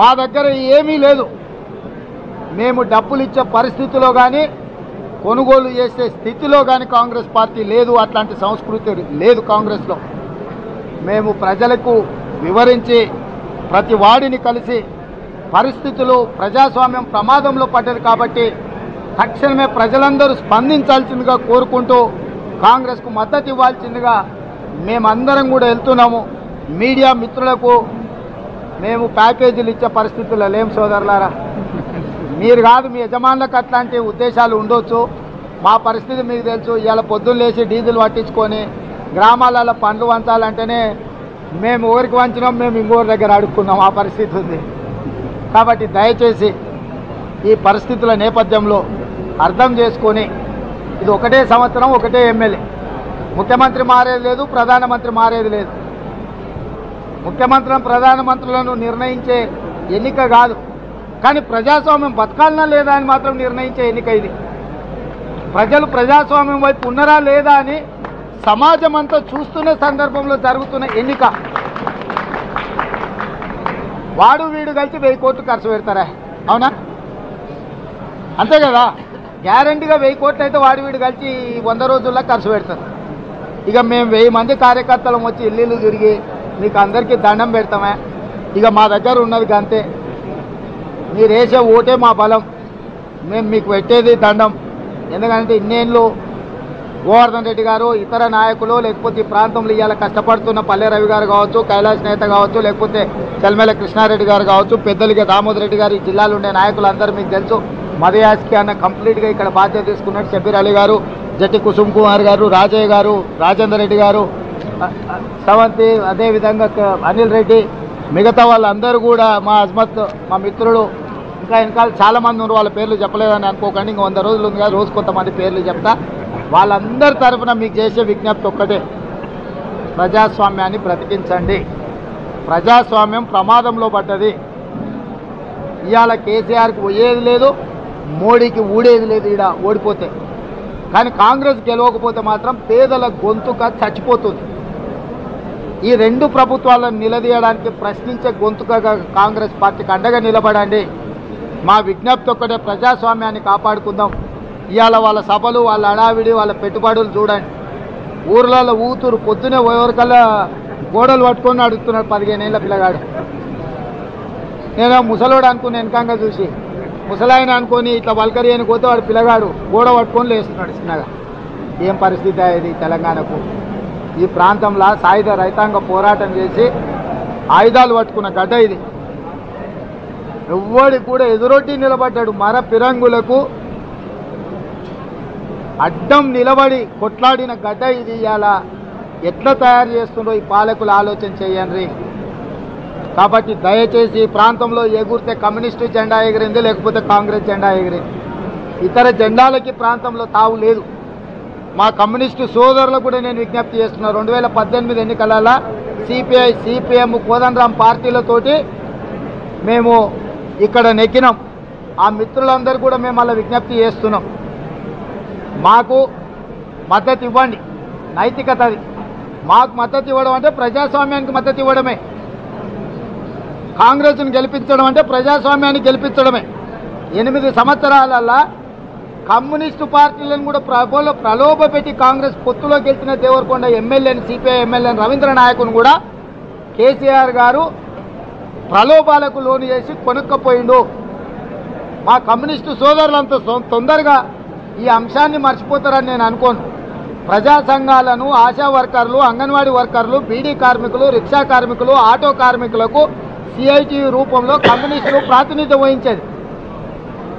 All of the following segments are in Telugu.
మా దగ్గర ఏమీ లేదు. మేము డబ్బులు ఇచ్చే పరిస్థితిలో కానీ కొనుగోలు చేసే స్థితిలో కానీ కాంగ్రెస్ పార్టీ లేదు. అట్లాంటి సంస్కృతి లేదు కాంగ్రెస్లో. మేము ప్రజలకు వివరించి ప్రతి వాడిని కలిసి పరిస్థితులు ప్రజాస్వామ్యం ప్రమాదంలో పడ్డది కాబట్టి తక్షణమే ప్రజలందరూ స్పందించాల్సిందిగా కోరుకుంటూ కాంగ్రెస్కు మద్దతు ఇవ్వాల్సిందిగా మేమందరం కూడా వెళ్తున్నాము. మీడియా మిత్రులకు మేము ప్యాకేజీలు ఇచ్చే పరిస్థితుల్లో లేం సోదరులారా. మీరు కాదు మీ యజమానులకు అట్లాంటి ఉద్దేశాలు ఉండొచ్చు. మా పరిస్థితి మీకు తెలుసు ఇవాళ పొద్దున్న లేచి డీజిల్ పట్టించుకొని గ్రామాలలో పండ్లు వంచాలంటేనే మేము ఊరికి వంచినాం మేము ఇంకోరి దగ్గర అడుక్కున్నాం ఆ పరిస్థితి ఉంది. కాబట్టి దయచేసి ఈ పరిస్థితుల నేపథ్యంలో అర్థం చేసుకొని ఇది ఒకటే సంవత్సరం ఒకటే ఎమ్మెల్యే. ముఖ్యమంత్రి మారేది లేదు ప్రధానమంత్రి మారేది లేదు. ముఖ్యమంత్రులను ప్రధానమంత్రులను నిర్ణయించే ఎన్నిక కాదు. కానీ ప్రజాస్వామ్యం బతకాలనా లేదా అని మాత్రం నిర్ణయించే ఎన్నిక ఇది. ప్రజలు ప్రజాస్వామ్యం వైపు ఉన్నారా లేదా అని సమాజం అంతా చూస్తున్న సందర్భంలో జరుగుతున్న ఎన్నిక. వాడు వీడు కలిసి వెయ్యి కోట్లు ఖర్చు పెడతారా? అవునా? అంతే కదా? గ్యారంటీగా వెయ్యి కోట్లు అయితే వాడు వీడు కలిసి వంద రోజుల్లో ఖర్చు పెడతారు ఇక మేము వెయ్యి మంది కార్యకర్తలం వచ్చి ఇల్లు తిరిగి మీకు అందరికీ దండం పెడతామే. ఇక మా దగ్గర ఉన్నది అంతే మీరు వేసే ఓటే మా బలం. మేము మీకు పెట్టేది దండం. ఎందుకంటే ఇన్నేళ్ళు గోవర్ధన్ రెడ్డి గారు ఇతర నాయకులు లేకపోతే ఈ ప్రాంతంలో ఇవాళ కష్టపడుతున్న పల్లె రవి గారు కావచ్చు కైలాస్ నేత కావచ్చు లేకపోతే చల్మెల కృష్ణారెడ్డి గారు కావచ్చు పెద్దలుగా దామోదర్ రెడ్డి గారు ఈ జిల్లాలో ఉండే నాయకులు అందరూ మీకు తెలుసు. మదయాస్కి అన్న కంప్లీట్గా ఇక్కడ బాధ్యత తీసుకున్నట్టు షబీర్ అలీ గారు జట్టి కుసుమ్ కుమార్ గారు రాజయ్య గారు రాజేందర్ రెడ్డి గారు. సవంతి అదేవిధంగా అనిల్ రెడ్డి మిగతా వాళ్ళందరూ కూడా మా అజ్మత్ మా మిత్రుడు ఇంకా వెనకాల చాలామంది ఉన్నారు వాళ్ళ పేర్లు చెప్పలేదని అనుకోకండి ఇంకా వంద రోజులు ఉంది కదా రోజు కొంతమంది పేర్లు చెప్తా. వాళ్ళందరి తరఫున మీకు చేసే విజ్ఞప్తి ఒక్కటే. ప్రజాస్వామ్యాన్ని బ్రతికించండి. ప్రజాస్వామ్యం ప్రమాదంలో పడ్డది. ఇవాళ కేసీఆర్కి పోయేది లేదు మోడీకి ఊడేది లేదు ఈడ ఓడిపోతే. కానీ కాంగ్రెస్ గెలవకపోతే మాత్రం పేదల గొంతుక చచ్చిపోతుంది. ఈ రెండు ప్రభుత్వాలను నిలదీయడానికి ప్రశ్నించే గొంతుకగా కాంగ్రెస్ పార్టీకి అండగా నిలబడండి. మా విజ్ఞప్తి ఒక్కటే ప్రజాస్వామ్యాన్ని కాపాడుకుందాం. ఇవాళ వాళ్ళ సభలు వాళ్ళ అడావిడి వాళ్ళ పెట్టుబడులు చూడండి. ఊర్లలో ఊతురు పొద్దునే ఎవరికల్లా గోడలు పట్టుకొని అడుగుతున్నాడు పదిహేను ఏళ్ళ పిల్లగాడు. నేను ముసలోడు అనుకుని వెనకంగా చూసి ముసలాయన అనుకొని ఇట్లా వల్కరి అని పోతే వాడు పిల్లగాడు గోడ పట్టుకొని లేస్తున్నాడు చిన్నగా. ఏం పరిస్థితి ఇది తెలంగాణకు? ఈ ప్రాంతంలో సాయుధ రైతాంగ పోరాటం చేసి ఆయుధాలు పట్టుకున్న గడ్డ ఇది. ఎవ్వడికి కూడా ఎదురొట్టి నిలబడ్డాడు. మర పిరంగులకు అడ్డం నిలబడి కొట్లాడిన గడ్డ ఇది ఇలా ఎట్లా తయారు చేస్తుండో ఈ పాలకులు ఆలోచన చేయండి. కాబట్టి దయచేసి ఈ ప్రాంతంలో ఎగురితే కమ్యూనిస్టు జెండా ఎగిరింది లేకపోతే కాంగ్రెస్ జెండా ఎగిరింది. ఇతర జెండాలకి ప్రాంతంలో తావు లేదు. మా కమ్యూనిస్టు సోదరులకు కూడా నేను విజ్ఞప్తి చేస్తున్నాను రెండు వేల పద్దెనిమిది ఎన్నికలలో సిపిఐ సిపిఎం కోదండరాం పార్టీలతోటి మేము ఇక్కడ నెక్కినాం ఆ మిత్రులందరూ కూడా మేము అలా విజ్ఞప్తి చేస్తున్నాం. మాకు మద్దతు ఇవ్వండి. నైతికత అది. మాకు మద్దతు ఇవ్వడం అంటే ప్రజాస్వామ్యానికి మద్దతు ఇవ్వడమే. కాంగ్రెస్ను గెలిపించడం అంటే ప్రజాస్వామ్యాన్ని గెలిపించడమే. ఎనిమిది సంవత్సరాలల్లా కమ్యూనిస్టు పార్టీలను కూడా ప్రబల ప్రలోభ పెట్టి కాంగ్రెస్ పొత్తులో గెలిచిన దేవరకొండ ఎమ్మెల్యేని సిపిఐ ఎమ్మెల్యేని రవీంద్ర నాయకుని కూడా కేసీఆర్ గారు ప్రలోభాలకు లోను చేసి కొనుక్కపోయిండు. మా కమ్యూనిస్టు సోదరులంతా తొందరగా ఈ అంశాన్ని మర్చిపోతారని నేను అనుకోను. ప్రజా సంఘాలను ఆశా వర్కర్లు అంగన్వాడీ వర్కర్లు బీడీ కార్మికులు రిక్షా కార్మికులు ఆటో కార్మికులకు సిఐటి రూపంలో కమ్యూనిస్టులు ప్రాతినిధ్యం వహించేది.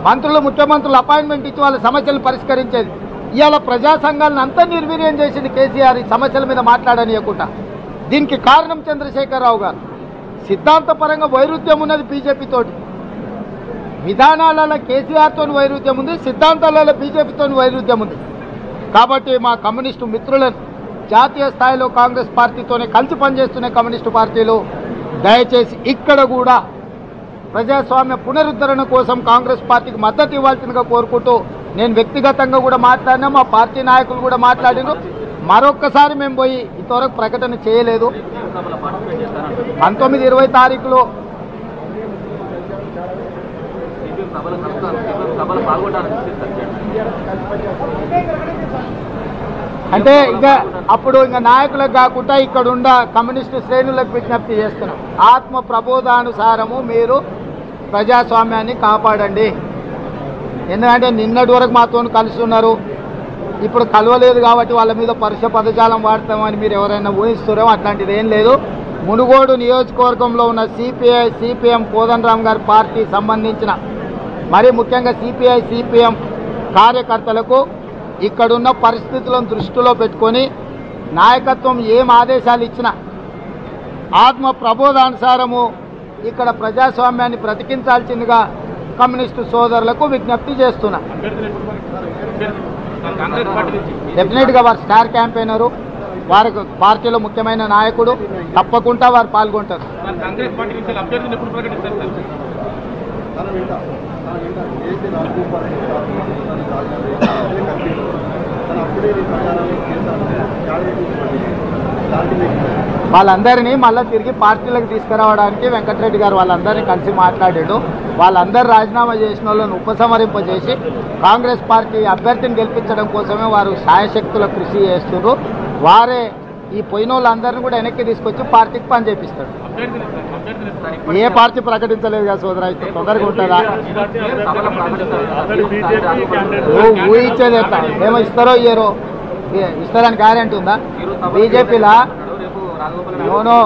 మంత్రులు ముఖ్యమంత్రులు అపాయింట్మెంట్ ఇచ్చి వాళ్ళ సమస్యలు పరిష్కరించేది. ఇవాళ ప్రజా సంఘాలను అంతా నిర్వీర్యం చేసింది కేసీఆర్ ఈ సమస్యల మీద మాట్లాడనీయకుండా. దీనికి కారణం చంద్రశేఖరరావు గారు. సిద్ధాంతపరంగా వైరుధ్యం ఉన్నది బీజేపీతోటి విధానాలలో కేసీఆర్తో వైరుధ్యం ఉంది సిద్ధాంతాలలో బీజేపీతో వైరుధ్యం ఉంది. కాబట్టి మా కమ్యూనిస్టు మిత్రులను జాతీయ స్థాయిలో కాంగ్రెస్ పార్టీతోనే కలిసి పనిచేస్తున్న కమ్యూనిస్టు పార్టీలు దయచేసి ఇక్కడ కూడా ప్రజాస్వామ్య పునరుద్ధరణ కోసం కాంగ్రెస్ పార్టీకి మద్దతు ఇవ్వాల్సిందిగా కోరుకుంటూ నేను వ్యక్తిగతంగా కూడా మాట్లాడినా మా పార్టీ నాయకులు కూడా మాట్లాడినారు. మరొక్కసారి మేము పోయి ఇంతవరకు ప్రకటన చేయలేదు. పంతొమ్మిది ఇరవై తారీఖులో అంటే ఇంకా అప్పుడు ఇంకా నాయకులకు కాకుండా ఇక్కడ ఉన్న కమ్యూనిస్టు శ్రేణులకు విజ్ఞప్తి చేస్తున్నాం. ఆత్మ ప్రబోధానుసారము మీరు ప్రజాస్వామ్యాన్ని కాపాడండి. ఎందుకంటే నిన్నటి వరకు మాతో కలిసి ఉన్నారు. ఇప్పుడు కలవలేదు కాబట్టి వాళ్ళ మీద పరుష పదజాలం వాడతామని మీరు ఎవరైనా ఊహిస్తారో అట్లాంటిది ఏం లేదు. మునుగోడు నియోజకవర్గంలో ఉన్న సిపిఐ సిపిఎం కోదండరామ్ గారి పార్టీ సంబంధించిన మరి ముఖ్యంగా సిపిఐ సిపిఎం కార్యకర్తలకు ఇక్కడున్న పరిస్థితులను దృష్టిలో పెట్టుకొని నాయకత్వం ఏం ఆదేశాలు ఇచ్చినా ఆత్మ ప్రబోధానుసారము ఇక్కడ ప్రజాస్వామ్యాన్ని బ్రతికించాల్సిందిగా కమ్యూనిస్టు సోదరులకు విజ్ఞప్తి చేస్తున్నా. డెఫినెట్గా వారు స్టార్ క్యాంపెయినరు. వారికి పార్టీలో ముఖ్యమైన నాయకుడు. తప్పకుండా వారు పాల్గొంటారు. అప్పుడే వాళ్ళందరినీ మళ్ళీ తిరిగి పార్టీలకు తీసుకురావడానికి వెంకటరెడ్డి గారు వాళ్ళందరినీ కలిసి మాట్లాడాడు. వాళ్ళందరూ రాజీనామా చేసిన వాళ్ళని ఉపసంహరింపజేసి కాంగ్రెస్ పార్టీ అభ్యర్థిని గెలిపించడం కోసమే వారు సాయశక్తుల కృషి చేస్తున్నారు. వారే ఈ పోయిన వాళ్ళందరినీ కూడా వెనక్కి తీసుకొచ్చి పార్టీకి పని చేపిస్తాడు ఏ పార్టీ ప్రకటించలేదు కదా సోదరా అయితే తొందరగా ఉంటుందా? ఊహించేది ఎట్లా ఏమో ఇస్తారో ఇయ్యరో. ఇస్తారని గ్యారెంటీ ఉందా బీజేపీలా? నోనో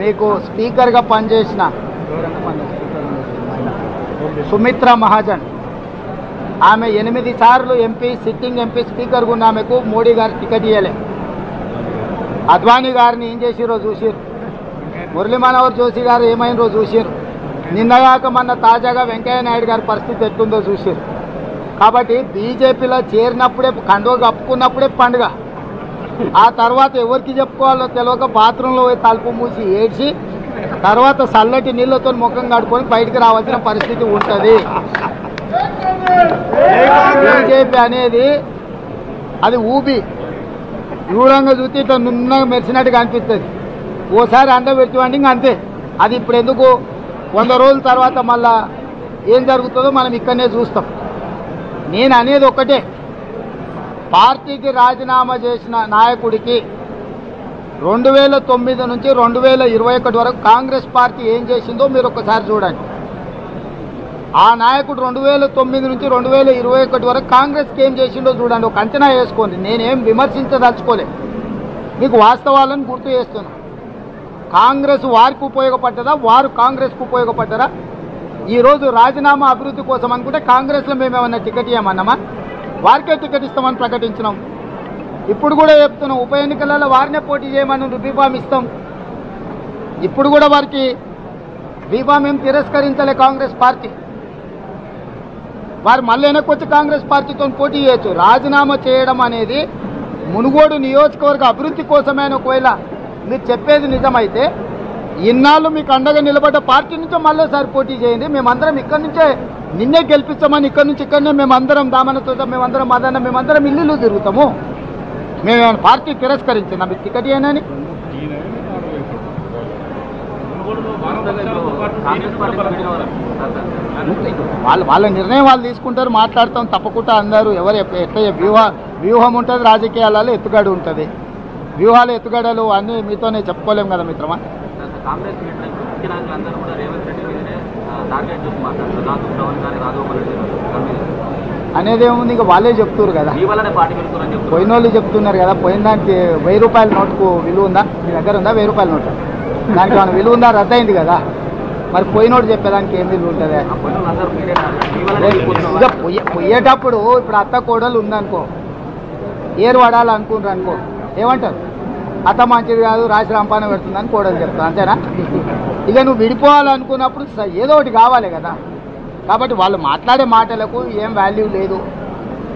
మీకు స్పీకర్గా పనిచేసిన సుమిత్ర మహాజన్. ఆమె ఎనిమిది సార్లు ఎంపీ సిట్టింగ్ ఎంపీ స్పీకర్గా ఉన్న ఆమెకు మోడీ గారు టికెట్ ఇవ్వలే అద్వానీ గారిని ఏం చేసిరో చూసిరు మురళీ మనోహర్ జోషి గారు ఏమైనరో చూసిరు నిన్నగాక మొన్న తాజాగా వెంకయ్య నాయుడు గారి పరిస్థితి ఎట్లుందో చూసిరు కాబట్టి బీజేపీలో చేరినప్పుడే కండువ కప్పుకున్నప్పుడే పండుగ. ఆ తర్వాత ఎవరికి చెప్పుకోవాలో తెలియక బాత్రూంలో పోయి తలుపు మూసి ఏడ్చి తర్వాత చల్లటి నీళ్ళతో ముఖం కడుకొని బయటికి రావాల్సిన పరిస్థితి ఉంటుంది. బీజేపీ అనేది అది ఊబి. దూరంగా చూస్తే ఇట్లా నున్నగా మెరిసినట్టుగా అనిపిస్తుంది. ఓసారి అండ పెట్టివండి ఇంక అంతే. అది ఇప్పుడు ఎందుకు? వంద రోజుల తర్వాత మళ్ళా ఏం జరుగుతుందో మనం ఇక్కడనే చూస్తాం. నేను అనేది ఒకటే పార్టీకి రాజీనామా చేసిన నాయకుడికి రెండు వేల తొమ్మిది నుంచి రెండు వేల ఇరవై ఒకటి వరకు కాంగ్రెస్ పార్టీ ఏం చేసిందో మీరు ఒకసారి చూడండి. ఆ నాయకుడు రెండు వేల తొమ్మిది నుంచి రెండు వేల ఇరవై ఒకటి వరకు కాంగ్రెస్కి ఏం చేసిండో చూడండి. ఒక అంచనా వేసుకోండి. నేనేం విమర్శించదలుచుకోలేదు మీకు వాస్తవాలను గుర్తు చేస్తున్నాను కాంగ్రెస్ వారికి ఉపయోగపడ్డదా? వారు కాంగ్రెస్కు ఉపయోగపడ్డారా? ఈరోజు రాజీనామా అభివృద్ధి కోసం అనుకుంటే కాంగ్రెస్లో మేమేమన్నా టికెట్ ఇవ్వమన్నామా వారికే టికెట్ ఇస్తామని ప్రకటించినాం. ఇప్పుడు కూడా చెప్తున్నాం ఉప ఎన్నికలలో వారినే పోటీ చేయమని బీఫామ్ ఇస్తాం. ఇప్పుడు కూడా వారికి బీఫామ్ ఏం తిరస్కరించలే కాంగ్రెస్ పార్టీ. వారు మళ్ళీ వెనక్కి కాంగ్రెస్ పార్టీతో పోటీ చేయొచ్చు. రాజీనామా చేయడం అనేది మునుగోడు నియోజకవర్గ అభివృద్ధి కోసమైన ఒకవేళ మీరు చెప్పేది నిజమైతే ఇన్నాళ్ళు మీకు అండగా నిలబడ్డ పార్టీ నుంచే మళ్ళీసారి పోటీ చేయండి. మేమందరం ఇక్కడి నుంచే నిన్నే గెలిపిస్తామని ఇక్కడి నుంచి ఇక్కడనే మేమందరం దామనతో మేమందరం మదన మేమందరం ఇల్లు తిరుగుతాము. మేము పార్టీ తిరస్కరించిందా? మీకు టికెట్ ఏనని వాళ్ళు పార్టీ వాళ్ళ వాళ్ళ నిర్ణయం వాళ్ళు తీసుకుంటారు మాట్లాడతాం తప్పకుండా అందరూ ఎవరు ఎప్ప- ఎట్లా వ్యూహ వ్యూహం ఉంటుంది రాజకీయాలలో ఎత్తుగడ ఉంటుంది. వ్యూహాలు ఎత్తుగడలు అన్నీ మీతోనే చెప్పుకోలేము కదా మిత్రమా? కాంగ్రెస్ ముఖ్య నాయకులందరూ కూడా రేవంత్ రెడ్డి మీదనే టార్గెట్ చేసి మాట్లాడుతున్నారు. రాజు శ్రవణ్ గారి రాఘగోపాల్ రెడ్డి. అనేది ఏముంది? ఇంకా వాళ్ళే చెప్తున్నారు కదా. పోయిన వాళ్ళు చెప్తున్నారు. కదా పోయిన దానికి వెయ్యి రూపాయల నోటుకు విలువ ఉందా? మీ దగ్గర ఉందా వెయ్యి రూపాయల నోటు? దానికి ఏమైనా విలువ ఉందా? రద్దయింది కదా. మరి పోయినోడు చెప్పేదానికి ఏం విలువ ఉంటుంది? ఇక పొయ్యేటప్పుడు ఇప్పుడు అత్త కోడలు ఉందనుకో ఏరు పడాలనుకుంటారు అనుకో ఏమంటారు? అత్త మంచిది కాదు రాసి రంపాన పెడుతుందని కోడలు చెప్తాను అంతేనా? ఇక నువ్వు విడిపోవాలనుకున్నప్పుడు ఏదో ఒకటి కావాలి కదా. కాబట్టి వాళ్ళు మాట్లాడే మాటలకు ఏం వాల్యూ లేదు.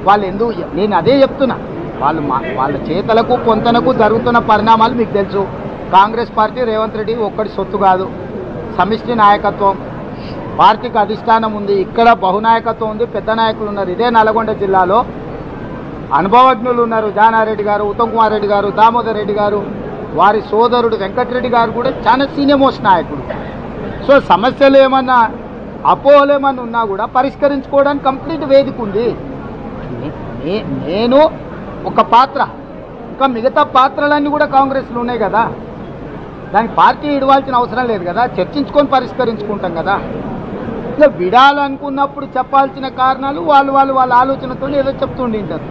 వాళ్ళు ఎందుకు నేను అదే చెప్తున్నా. వాళ్ళు మా వాళ్ళ చేతలకు పొంతనకు జరుగుతున్న పరిణామాలు మీకు తెలుసు. కాంగ్రెస్ పార్టీ రేవంత్ రెడ్డి ఒక్కడి సొత్తు కాదు. సమిష్టి నాయకత్వం. పార్టీకి అధిష్టానం ఉంది. ఇక్కడ బహునాయకత్వం ఉంది. పెద్ద నాయకులు ఉన్నారు. ఇదే నల్గొండ జిల్లాలో అనుభవజ్ఞులు ఉన్నారు. జానారెడ్డి గారు ఉత్తమ్ కుమార్ రెడ్డి గారు దామోదర్ రెడ్డి గారు వారి సోదరుడు వెంకటరెడ్డి గారు కూడా చాలా సీనియర్ మోస్ట్ నాయకుడు సో సమస్యలు ఏమన్నా అపోహలేమని ఉన్నా కూడా పరిష్కరించుకోవడానికి కంప్లీట్ వేదిక ఉంది. నేను ఒక పాత్ర. ఇంకా మిగతా పాత్రలన్నీ కూడా కాంగ్రెస్లో ఉన్నాయి కదా. దానికి పార్టీ ఇడవాల్సిన అవసరం లేదు కదా. చర్చించుకొని పరిష్కరించుకుంటాం కదా. ఇలా విడాలనుకున్నప్పుడు చెప్పాల్సిన కారణాలు వాళ్ళు వాళ్ళు వాళ్ళ ఆలోచనతో ఏదో చెప్తుండి ఉంటారు.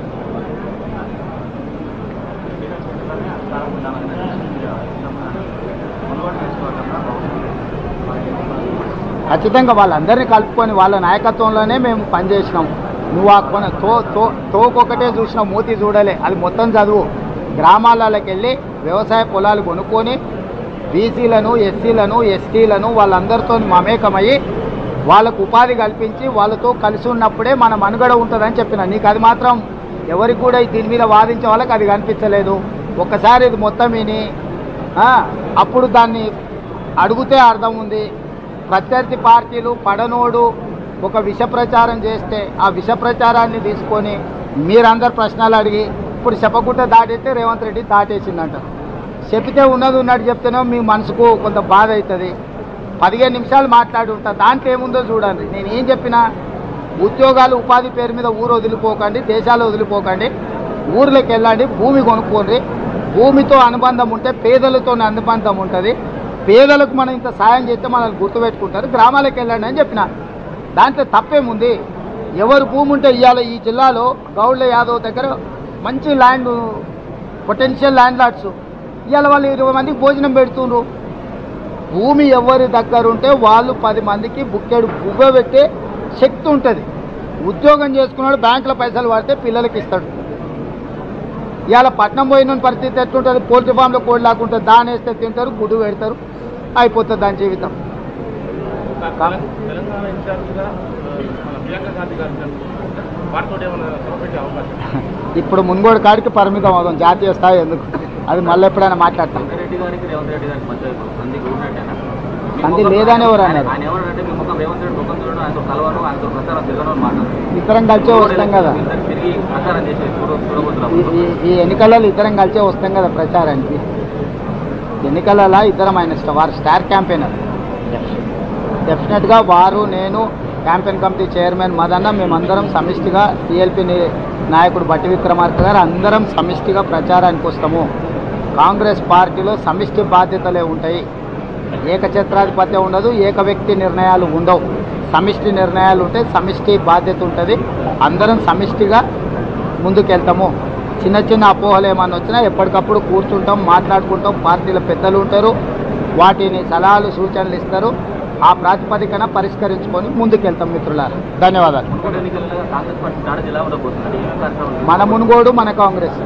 ఖచ్చితంగా వాళ్ళందరినీ కలుపుకొని వాళ్ళ నాయకత్వంలోనే మేము పనిచేసినాం. నువ్వు ఆ కొన తో తో తోకొకటే చూసినావు మూతి చూడలే. అది మొత్తం చదువు. గ్రామాలలోకి వెళ్ళి వ్యవసాయ పొలాలు కొనుక్కొని బీసీలను ఎస్సీలను ఎస్టీలను వాళ్ళందరితో మమేకమయ్యి వాళ్ళకు ఉపాధి కల్పించి వాళ్ళతో కలిసి ఉన్నప్పుడే మన మనుగడ ఉంటుందని చెప్పిన. నీకు అది మాత్రం ఎవరికి కూడా దీని మీద వాదించే వాళ్ళకి అది కనిపించలేదు. ఒక్కసారి ఇది మొత్తం విని అప్పుడు దాన్ని అడిగితే అర్థం ఉంది. ప్రత్యర్థి పార్టీలు పడనోడు ఒక విష ప్రచారం చేస్తే ఆ విష ప్రచారాన్ని తీసుకొని మీరందరు ప్రశ్నలు అడిగి ఇప్పుడు చెప్పకుంట దాటితే రేవంత్ రెడ్డి దాటేసిందంట. చెప్తే ఉన్నది ఉన్నట్టు చెప్తేనే మీ మనసుకు కొంత బాధ అవుతుంది. పదిహేను నిమిషాలు మాట్లాడి ఉంటా. దాంట్లో ఏముందో చూడండి. నేను ఏం చెప్పినా? ఉద్యోగాలు ఉపాధి పేరు మీద ఊరు వదిలిపోకండి దేశాలు వదిలిపోకండి. ఊర్లోకి వెళ్ళండి భూమి కొనుక్కోండి. భూమితో అనుబంధం ఉంటే పేదలతో అనుబంధం ఉంటుంది. పేదలకు మనం ఇంత సాయం చేస్తే మనల్ని గుర్తుపెట్టుకుంటారు గ్రామాలకు వెళ్ళండి అని చెప్పిన. దాంట్లో తప్పేముంది? ఎవరు భూమి ఉంటే ఇవాళ ఈ జిల్లాలో గౌడ్ల యాదవ్ దగ్గర మంచి ల్యాండ్ పొటెన్షియల్ ల్యాండ్ లాట్స్ ఇవాళ వాళ్ళు ఇరవై మందికి భోజనం పెడుతుండ్రు. భూమి ఎవరి దగ్గర ఉంటే వాళ్ళు పది మందికి బుక్కెడు బుగ్గ పెట్టే శక్తి ఉంటుంది. ఉద్యోగం చేసుకున్నాడు బ్యాంకులో పైసలు పడితే పిల్లలకి ఇస్తాడు. ఇవాళ పట్నం పోయిన పరిస్థితి ఎట్లుంటుంది? పోల్ట్రీ ఫామ్లో కోడి లాక్కుంటుంది దాని వేస్తే తింటారు గుడ్డు పెడతారు అయిపోతుంది దాని జీవితం. ఇప్పుడు మున్గోడు కాడికి పరిమితం అవుదాం జాతీయ స్థాయి ఎందుకు? అది మళ్ళీ ఎప్పుడైనా మాట్లాడతాం. ముఖం- లేదని ఎవరు అన్నారు? ఇద్దరం కలిసే వస్తాం కదా. ఈ- ఎన్నికలలో ఇద్దరం కలిసే వస్తాం కదా ప్రచారానికి. ఎన్నికలలో ఇద్దరం ఆయన వారు స్టార్ క్యాంపెయినర్. డెఫినెట్గా వారు నేను క్యాంపెయిన్ కమిటీ చైర్మన్ మదన్న మేమందరం సమిష్టిగా సిఎల్పి నాయకుడు బట్టి విక్రమార్క గారు అందరం సమిష్టిగా ప్రచారానికి వస్తాము. కాంగ్రెస్ పార్టీలో సమిష్టి బాధ్యతలే ఉంటాయి. ఏకఛత్రాధిపత్యం ఉండదు ఏక వ్యక్తి నిర్ణయాలు ఉండవు. సమిష్టి నిర్ణయాలు ఉంటాయి సమిష్టి బాధ్యత ఉంటుంది. అందరం సమిష్టిగా ముందుకెళ్తాము. చిన్న చిన్న అపోహలు ఏమన్నా వచ్చినా ఎప్పటికప్పుడు కూర్చుంటాం మాట్లాడుకుంటాం. పార్టీల పెద్దలు ఉంటారు వాటిని సలహాలు సూచనలు ఇస్తారు. ఆ ప్రాతిపదికన పరిష్కరించుకొని ముందుకెళ్తాం మిత్రులారా. ధన్యవాదాలు. మన మునుగోడు మన కాంగ్రెస్.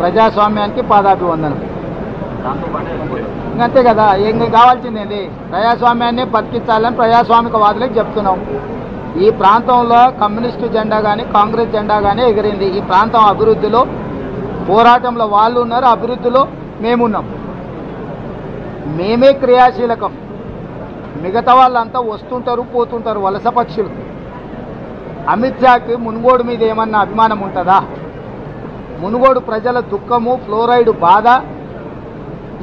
ప్రజాస్వామ్యానికి పాదాభివందనం. అంతే ఇంకంతే కదా ఏం కావాల్సిందేంది ప్రజాస్వామ్యాన్ని బతికించాలని ప్రజాస్వామిక వాదులకు చెప్తున్నాం. ఈ ప్రాంతంలో కమ్యూనిస్టు జెండా కానీ కాంగ్రెస్ జెండా కానీ ఎగిరింది. ఈ ప్రాంతం అభివృద్ధిలో పోరాటంలో వాళ్ళు ఉన్నారు అభివృద్ధిలో మేమున్నాం మేమే క్రియాశీలకం. మిగతా వాళ్ళంతా వస్తుంటారు పోతుంటారు వలస పక్షులు. అమిత్ షాకి మునుగోడు మీద ఏమన్నా అభిమానం ఉంటుందా? మునుగోడు ప్రజల దుఃఖము ఫ్లోరైడ్ బాధ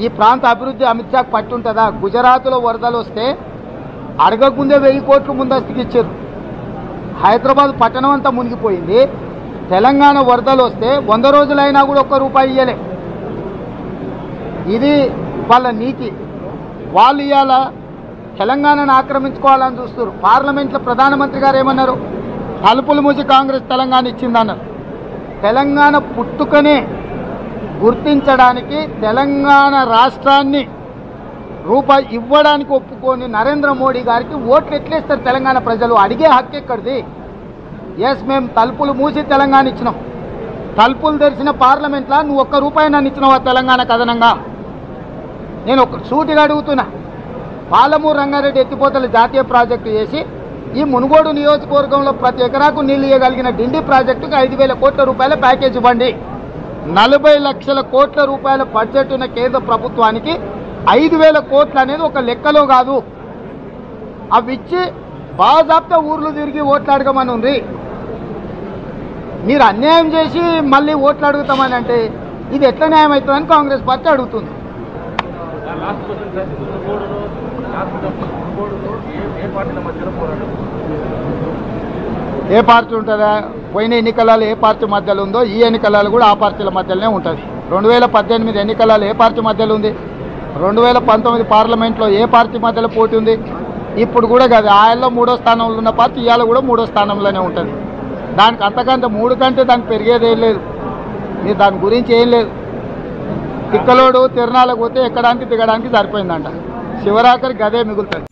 ఈ ప్రాంత అభివృద్ధి అమిత్ షాకు పట్టుంటుందా? గుజరాత్లో వరదలు వస్తే అడగకుందే వెయ్యి కోట్లు ముందస్తుకి ఇచ్చారు. హైదరాబాద్ పట్టణం అంతా మునిగిపోయింది. తెలంగాణ వరదలు వస్తే వంద రోజులైనా కూడా ఒక్క రూపాయి ఇవ్వలే ఇది వాళ్ళ నీతి. వాళ్ళు ఇవాళ తెలంగాణను ఆక్రమించుకోవాలని చూస్తారు పార్లమెంట్లో ప్రధానమంత్రి గారు ఏమన్నారు? తలుపులు మూసి కాంగ్రెస్ తెలంగాణ ఇచ్చిందన్నారు. తెలంగాణ పుట్టుకనే గుర్తించడానికి తెలంగాణ రాష్ట్రాన్ని రూపాయి ఇవ్వడానికి ఒప్పుకొని నరేంద్ర మోడీ గారికి ఓట్లు ఎట్లేస్తారు తెలంగాణ ప్రజలు? అడిగే హక్కు ఎక్కడిది? ఎస్ మేము తలుపులు మూసి తెలంగాణ ఇచ్చినాం. తలుపులు తెరిచిన పార్లమెంట్లో నువ్వు ఒక్క రూపాయి నన్ను ఇచ్చినావా తెలంగాణ కథనంగా? నేను ఒక సూటిగా అడుగుతున్నా. పాలమూరు రంగారెడ్డి ఎత్తిపోతల జాతీయ ప్రాజెక్టు చేసి ఈ మునుగోడు నియోజకవర్గంలో ప్రతి ఎకరాకు నీళ్ళు ఇవ్వగలిగిన డిండి ప్రాజెక్టుకు ఐదు వేల కోట్ల రూపాయల ప్యాకేజ్ ఇవ్వండి. నలభై లక్షల కోట్ల రూపాయల బడ్జెట్ ఉన్న కేంద్ర ప్రభుత్వానికి ఐదు వేల కోట్లు అనేది ఒక లెక్కలో కాదు. అవి ఇచ్చి బాజాప్తా ఊర్లు తిరిగి ఓట్లు అడగమని ఉంది. మీరు అన్యాయం చేసి మళ్ళీ ఓట్లు అడుగుతామని అంటే ఇది ఎట్లా న్యాయం అవుతుందని కాంగ్రెస్ పార్టీ అడుగుతుంది. ఏ పార్టీ ఉంటుందా? పోయిన ఎన్నికలలో ఏ పార్టీ మధ్యలో ఉందో ఈ ఎన్నికలలో కూడా ఆ పార్టీల మధ్యలోనే ఉంటుంది. రెండు వేల పద్దెనిమిది ఎన్నికలలో ఏ పార్టీ మధ్యలో ఉంది? రెండు వేల పంతొమ్మిది పార్లమెంట్లో ఏ పార్టీ మధ్యలో పోటీ ఉంది? ఇప్పుడు కూడా కాదు. ఆయనలో మూడో స్థానంలో ఉన్న పార్టీ ఇవాళ కూడా మూడో స్థానంలోనే ఉంటుంది. దానికి అంతకంటే మూడు కంటే దానికి పెరిగేది ఏం లేదు. మీరు దాని గురించి ఏం లేదు. తిక్కలోడు తిరణాలకు పోతే ఎక్కడానికి దిగడానికి సరిపోయిందంట. శివరాత్రి గదే మిగులుతుంది.